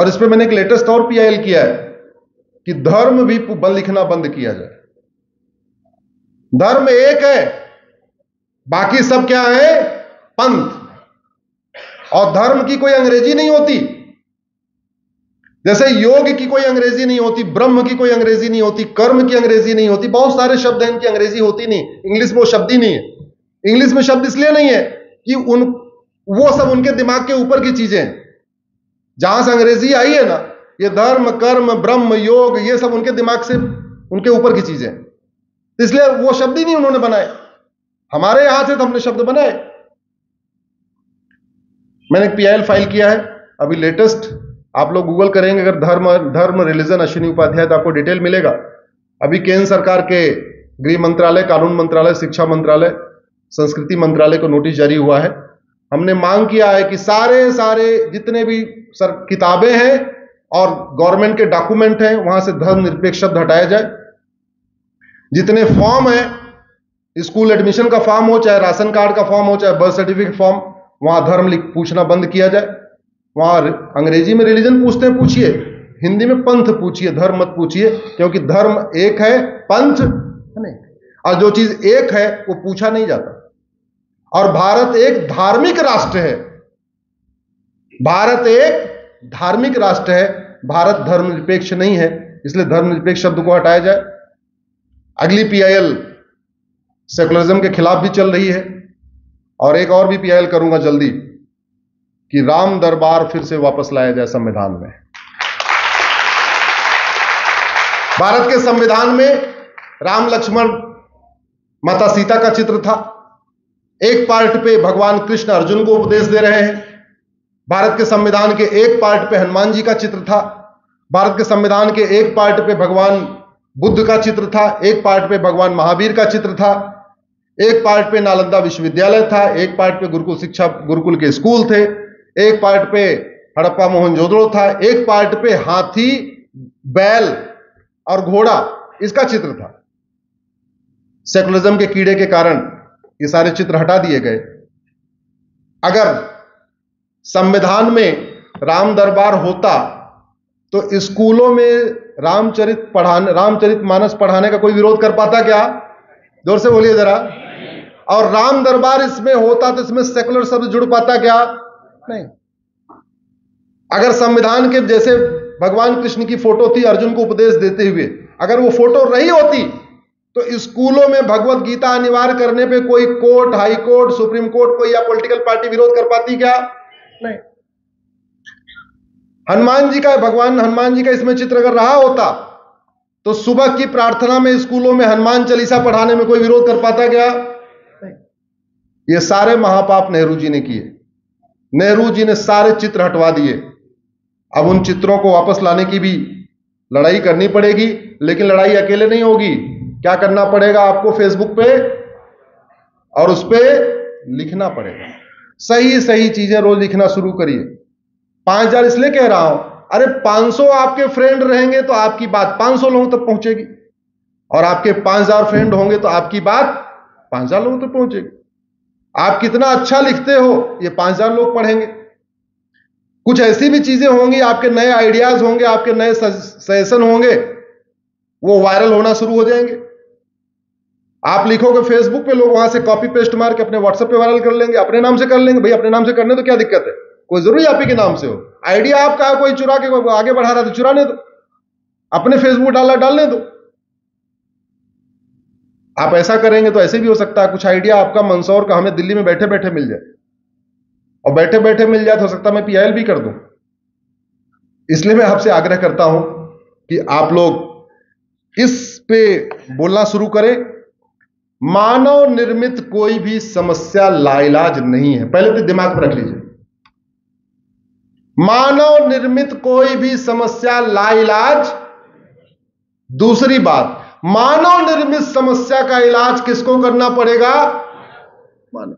और इस पे मैंने एक लेटेस्ट और पीआईएल किया है कि धर्म भी लिखना बंद किया जाए। धर्म एक है, बाकी सब क्या है? पंथ। और धर्म की कोई अंग्रेज़ी नहीं होती। जैसे योग की कोई अंग्रेज़ी नहीं होती, ब्रह्म की कोई अंग्रेज़ी नहीं होती, कर्म की अंग्रेज़ी नहीं होती, बहुत सारे शब्द हैं, इनकी अंग्रेज़ी होती नहीं, इंग्लिश में वो शब्द ही नहीं है। इंग्लिश में शब्द इसलिए नहीं है कि उन, वो सब उनके दिमाग के ऊपर की चीज़ें हैं। जहाँ से अंग्रेज़ी आई है ना, ये धर्म, कर्म, ब्रह्म, योग, ये सब उनके दिमाग से, उनके ऊपर की चीज़ें इसलिए वो शब्द ही नहीं उन्होंने बनाए। हमारे यहाँ से तो हमने शब्द बनाए। मैंने एक पीआईएल फ़ाइल किया है, अभी लेटेस्ट। आप लोग गूगल करेंगे, अगर धर्म धर्म, रिलीजन, अश्विनी उपाध्याय तो आपको डिटेल मिलेगा। अभी केंद्र सरकार के गृह मंत्रालय, कानून मंत्रालय, शिक्षा मंत्रालय, संस्कृति मंत्रालय को नोटिस जारी हुआ है। हमने मांग किया है कि सारे सारे जितने भी सर, किताबें हैं और गवर्नमेंट के डॉक्यूमेंट हैं, वहाँ से धर्म निरपेक्ष शब्द हटाया जाए। जितने फॉर्म है, स्कूल एडमिशन का फॉर्म हो, चाहे राशन कार्ड का फॉर्म हो, चाहे बर्थ सर्टिफिकेट फॉर्म, वहाँ धर्म लिख, पूछना बंद किया जाए। वहाँ अंग्रेज़ी में रिलीजन पूछते हैं, पूछिए। हिंदी में पंथ पूछिए, धर्म मत पूछिए, क्योंकि धर्म एक है, पंथ नहीं और जो चीज़ एक है, वो पूछा नहीं जाता। और भारत एक धार्मिक राष्ट्र है। भारत एक धार्मिक राष्ट्र है। भारत धर्मनिरपेक्ष नहीं है, इसलिए धर्मनिरपेक्ष शब्द को हटाया जाए। अगली पीआईएल सेकुलरिज्म के खिलाफ भी चल रही है। और एक और भी पीआईएल करूँगा जल्दी, कि राम दरबार फिर से वापस लाया जाए संविधान में। भारत के संविधान में राम लक्ष्मण माता सीता का चित्र था। एक पार्ट पे भगवान कृष्ण अर्जुन को उपदेश दे रहे हैं। भारत के संविधान के एक पार्ट पे हनुमान जी का चित्र था। भारत के संविधान के एक पार्ट पे भगवान बुद्ध का चित्र था। एक पार्ट पे भगवान महावीर का चित्र था। एक पार्ट पे नालंदा विश्वविद्यालय था। एक पार्ट पे गुरुकुल शिक्षा, गुरुकुल के स्कूल थे। एक पार्ट पे हड़प्पा मोहनजोदड़ो था। एक पार्ट पे हाथी, बैल और घोड़ा, इसका चित्र था। सेकुलरिज्म के कीड़े के कारण ये सारे चित्र हटा दिए गए। अगर संविधान में राम दरबार होता तो स्कूलों में रामचरित पढ़ाने, रामचरित मानस पढ़ाने का कोई विरोध कर पाता क्या? ज़ोर से बोलिए जरा। और राम दरबार इसमें होता तो इसमें सेकुलर शब्द जुड़ पाता क्या? नहीं। अगर संविधान के जैसे भगवान कृष्ण की फ़ोटो थी, अर्जुन को उपदेश देते हुए, अगर वो फ़ोटो रही होती तो स्कूलों में भगवत गीता अनिवार्य करने पे कोई court high court supreme court कोई या पॉलिटिकल पार्टी विरोध कर पाती क्या? नहीं। हनुमान जी का भगवान हनुमान जी का इसमें चित्र अगर रहा होता तो सुबह की प्रार्थना में स्कूलों में हनुमान चालीसा पढ़ाने में कोई विरोध कर पाता क्या? ये सारे महापाप नेहरू जी ने किए। नेहरू जी ने सारे चित्र हटवा दिए। अब उन चित्रों को वापस लाने की भी लड़ाई करनी पड़ेगी लेकिन लड़ाई अकेले नहीं होगी। क्या करना पड़ेगा आपको फेसबुक पे? और उस पर लिखना पड़ेगा। सही सही चीज़ें रोज लिखना शुरू करिए। पाँच हज़ार इसलिए कह रहा हूँ, अरे 500 आपके फ्रेंड रहेंगे तो आपकी बात 500 लोगों तक पहुंचेगी। और आपके 5000 फ्रेंड होंगे तो आपकी बात 5000 लोगों तक पहुंचेगी। आप कितना अच्छा लिखते हो, ये पाँच हज़ार लोग पढ़ेंगे। कुछ ऐसी भी चीज़ें होंगी, आपके नए आइडियाज़ होंगे, आपके नए सजेशन होंगे, वो वायरल होना शुरू हो जाएँगे। आप लिखोगे फेसबुक पे, लोग वहाँ से कॉपी पेस्ट मार के अपने व्हाट्सएप पे वायरल कर लेंगे, अपने नाम से कर लेंगे। भाई, अपने नाम से करने तो क्या दिक्कत है? कोई ज़रूरी आप ही के नाम से हो? आइडिया आपका कोई चुरा के आगे बढ़ा रहा है तो चुराने दो। अपने फेसबुक डाला, डालने दो। आप ऐसा करेंगे तो ऐसे भी हो सकता है, कुछ आइडिया आपका मंसौर का हमें दिल्ली में बैठे बैठे मिल जाए। और बैठे बैठे मिल जाए तो हो सकता है मैं पीआईएल भी कर दूँ। इसलिए मैं आपसे आग्रह करता हूँ कि आप लोग इस पे बोलना शुरू करें मानव निर्मित कोई भी समस्या लाइलाज नहीं है। पहले तो दिमाग में रख लीजिए। मानव निर्मित कोई भी समस्या लाइलाज, दूसरी बात, मानव निर्मित समस्या का इलाज किसको करना पड़ेगा? मानव।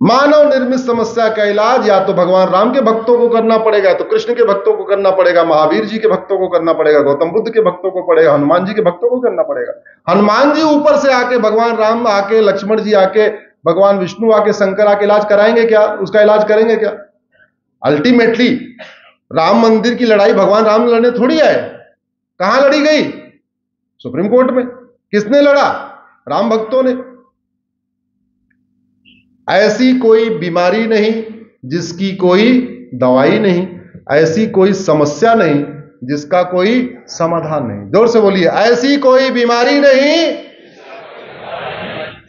मानव निर्मित समस्या का इलाज, या तो भगवान राम के भक्तों को करना पड़ेगा तो कृष्ण के भक्तों को करना पड़ेगा, महावीर जी के भक्तों को करना पड़ेगा, गौतम बुद्ध के भक्तों को पड़ेगा, हनुमान जी के भक्तों को करना पड़ेगा। हनुमान जी ऊपर से आके, भगवान राम आके, लक्ष्मण जी आके, भगवान विष्णु आके, शंकर आके इलाज कराएँगे क्या? उसका इलाज करेंगे क्या? अल्टीमेटली राम मंदिर की लड़ाई भगवान राम लड़ने थोड़ी आए। कहाँ लड़ी गई? सुप्रीम कोर्ट में। किसने लड़ा? राम भक्तों ने। ऐसी कोई बीमारी नहीं जिसकी कोई दवाई नहीं, ऐसी कोई समस्या नहीं जिसका कोई समाधान नहीं। ज़ोर से बोलिए, ऐसी कोई बीमारी नहीं,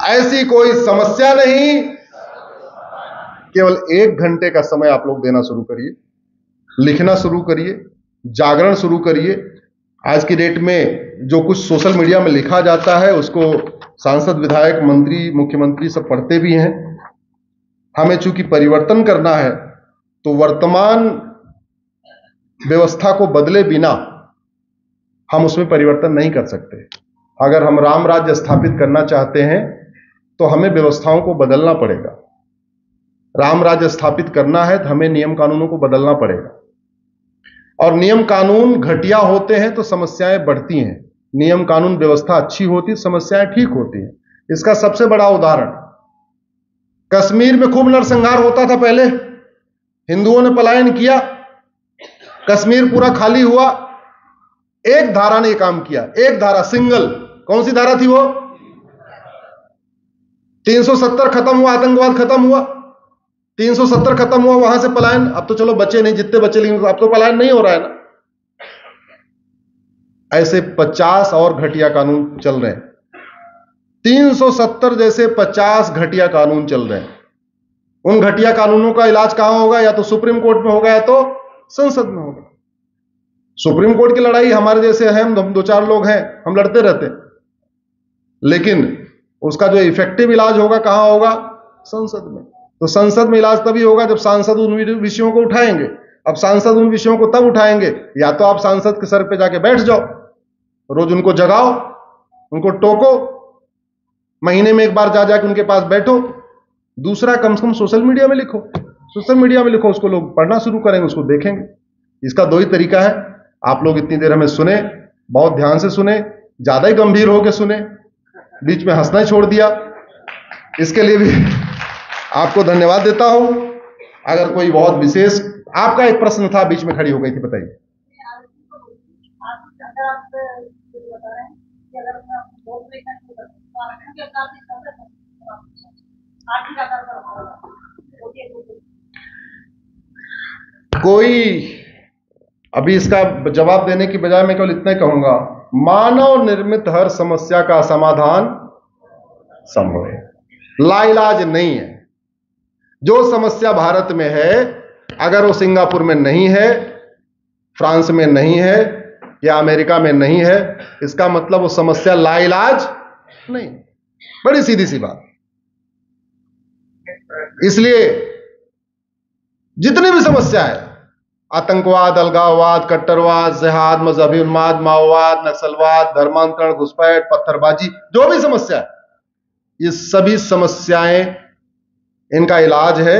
ऐसी कोई समस्या नहीं। केवल एक घंटे का समय आप लोग देना शुरू करिए, लिखना शुरू करिए, जागरण शुरू करिए। आज की डेट में जो कुछ सोशल मीडिया में लिखा जाता है, उसको सांसद, विधायक, मंत्री, मुख्यमंत्री सब पढ़ते भी हैं। हमें चूँकि परिवर्तन करना है तो वर्तमान व्यवस्था को बदले बिना हम उसमें परिवर्तन नहीं कर सकते। अगर हम राम राज्य स्थापित करना चाहते हैं तो हमें व्यवस्थाओं को बदलना पड़ेगा। राम राज्य स्थापित करना है तो हमें नियम कानूनों को बदलना पड़ेगा। और नियम कानून घटिया होते हैं तो समस्याएँ बढ़ती हैं। नियम कानून व्यवस्था अच्छी होती समस्याएँ ठीक होती हैं। इसका सबसे बड़ा उदाहरण कश्मीर में खूब नरसंहार होता था पहले। हिंदुओं ने पलायन किया, कश्मीर पूरा खाली हुआ। एक धारा ने काम किया, एक धारा, सिंगल। कौन सी धारा थी वो? 370 खत्म हुआ, आतंकवाद खत्म हुआ। 370 खत्म हुआ, वहाँ से पलायन। अब तो चलो बच्चे नहीं, जितने बच्चे लेकिन अब तो पलायन नहीं हो रहा है ना। ऐसे 50 और घटिया कानून चल रहे हैं। 370 जैसे 50 घटिया कानून चल रहे हैं। उन घटिया कानूनों का इलाज कहाँ होगा? या तो सुप्रीम कोर्ट में होगा या तो संसद में होगा। सुप्रीम कोर्ट की लड़ाई हमारे जैसे हैं, हम दो चार लोग हैं, हम लड़ते रहते हैं। लेकिन उसका जो इफ़ेक्टिव इलाज होगा, कहाँ होगा? संसद में। तो संसद में इलाज तभी होगा जब सांसद उन विषयों को उठाएँगे। अब सांसद उन विषयों को तब उठाएँगे, या तो आप सांसद के सर पे जाके बैठ जाओ, रोज उनको जगाओ, उनको टोको महीने में एक बार जा जाके उनके पास बैठो। दूसरा, कम से कम सोशल मीडिया में लिखो। सोशल मीडिया में लिखो, उसको लोग पढ़ना शुरू करेंगे, उसको देखेंगे। इसका दो ही तरीका है। आप लोग इतनी देर हमें सुने, बहुत ध्यान से सुने, ज़्यादा ही गंभीर होकर सुने, बीच में हंसना ही छोड़ दिया। इसके लिए भी आपको धन्यवाद देता हूँ। अगर कोई बहुत विशेष, आपका एक प्रश्न था, बीच में खड़ी हो गई थी, बताइए। कोई, अभी इसका जवाब देने की बजाय मैं केवल इतना कहूँगा, मानव निर्मित हर समस्या का समाधान संभव है। लाइलाज नहीं है। जो समस्या भारत में है, अगर वो सिंगापुर में नहीं है, फ्रांस में नहीं है, या अमेरिका में नहीं है, इसका मतलब वो समस्या लाइलाज नहीं, बड़ी सीधी सी बात। इसलिए जितनी भी समस्या है, आतंकवाद, अलगाववाद, कट्टरवाद, जिहाद मजहबी उन्माद माओवाद, नक्सलवाद, धर्मांतरण, घुसपैठ, पत्थरबाजी, जो भी समस्या है, ये सभी समस्याएँ, इनका इलाज है,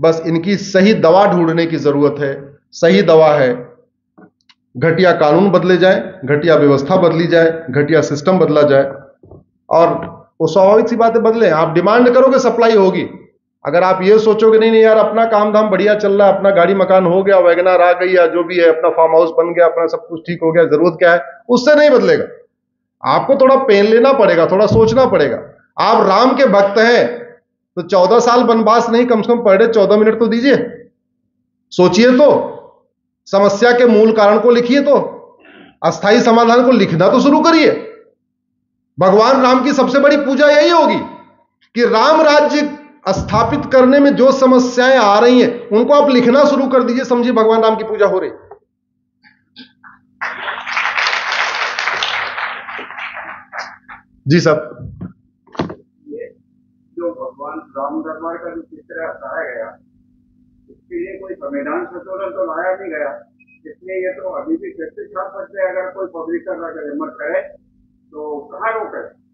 बस इनकी सही दवा ढूँढने की ज़रूरत है, सही दवा है। घटिया कानून बदले जाए, घटिया व्यवस्था बदली जाए, घटिया सिस्टम बदला जाए। और वो स्वाभाविक सी बातें बदले। आप डिमांड करोगे सप्लाई होगी। अगर आप ये सोचोगे, नहीं नहीं यार, अपना काम धाम बढ़िया चल रहा है, अपना गाड़ी मकान हो गया, वैगनार आ गई या जो भी है, अपना फार्म हाउस बन गया, अपना सब कुछ ठीक हो गया, ज़रूरत क्या है? उससे नहीं बदलेगा। आपको थोड़ा पेन लेना पड़ेगा, थोड़ा सोचना पड़ेगा। आप राम के भक्त हैं तो चौदह साल वनवास नहीं, कम से कम पर डे चौदह मिनट तो दीजिए। सोचिए तो। समस्या के मूल कारण को लिखिए तो। अस्थाई समाधान को लिखना तो शुरू करिए। भगवान राम की सबसे बड़ी पूजा यही होगी कि राम राज्य स्थापित करने में जो समस्याएँ आ रही हैं, उनको आप लिखना शुरू कर दीजिए, समझिए भगवान राम की पूजा हो रही। जी साहब भगवान राम दरबार का जो चित्र हटाया गया, इसके लिए कोई संविधान संशोधन तो लाया नहीं गया। इसलिए ये तो अभी भी फिर से छाप सकते अगर कोई पब्लिशर अगर हिम्मत करे। तो कहाँ रोक है?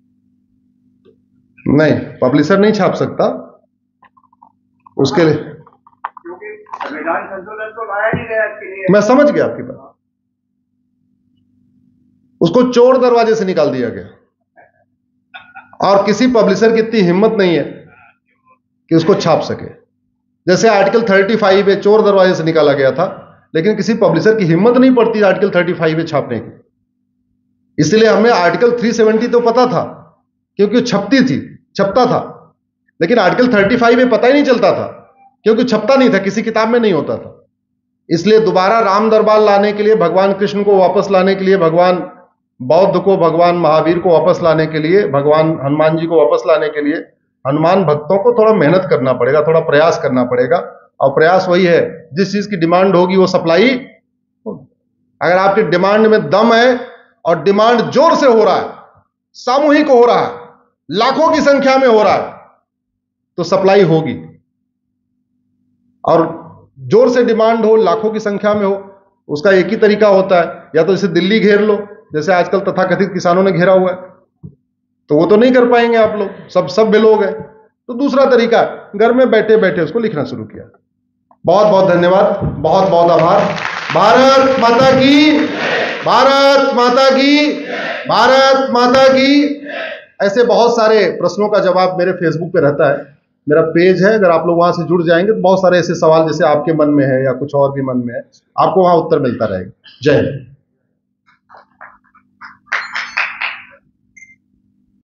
नहीं पब्लिशर नहीं छाप सकता। उसके लिए। क्योंकि संविधान संशोधन तो लाया नहीं गया इसके लिए। मैं समझ गया आपकी बात। उसको चोर दरवाजे से निकाल दिया गया। और किसी पब्लिशर की इतनी हिम्मत नहीं है कि उसको छाप सके। जैसे आर्टिकल 35 ए चोर दरवाजे से निकाला गया था लेकिन किसी पब्लिशर की हिम्मत नहीं पड़ती आर्टिकल 35 ए छापने की। इसलिए हमें आर्टिकल 370 तो पता था, क्योंकि छपती थी, छपता था। लेकिन आर्टिकल 35 में पता ही नहीं चलता था, क्योंकि छपता नहीं था, किसी किताब में नहीं होता था। इसलिए दोबारा राम दरबार लाने के लिए, भगवान कृष्ण को वापस लाने के लिए, भगवान बौद्ध को, भगवान महावीर को वापस लाने के लिए, भगवान हनुमान जी को वापस लाने के लिए, हनुमान भक्तों को थोड़ा मेहनत करना पड़ेगा, थोड़ा प्रयास करना पड़ेगा। और प्रयास वही है, जिस चीज़ की डिमांड होगी वो सप्लाई अगर आपकी डिमांड में दम है और डिमांड ज़ोर से हो रहा है, सामूहिक हो रहा है, लाखों की संख्या में हो रहा है तो सप्लाई होगी। और ज़ोर से डिमांड हो, लाखों की संख्या में हो, उसका एक ही तरीका होता है, या तो जैसे दिल्ली घेर लो, जैसे आजकल तथाकथित किसानों ने घेरा हुआ है तो वो तो नहीं कर पाएँगे आप लोग, सब सब लोग हैं। तो दूसरा तरीका, घर में बैठे बैठे उसको लिखना शुरू किया। बहुत बहुत धन्यवाद, बहुत बहुत आभार। भारत माता की भारत माता की, भारत माता की। ऐसे बहुत सारे प्रश्नों का जवाब मेरे फेसबुक पे रहता है। मेरा पेज है, अगर आप लोग वहाँ से जुड़ जाएँगे तो बहुत सारे ऐसे सवाल जैसे आपके मन में है या कुछ और भी मन में है, आपको वहाँ उत्तर मिलता रहेगा। जय हिंद।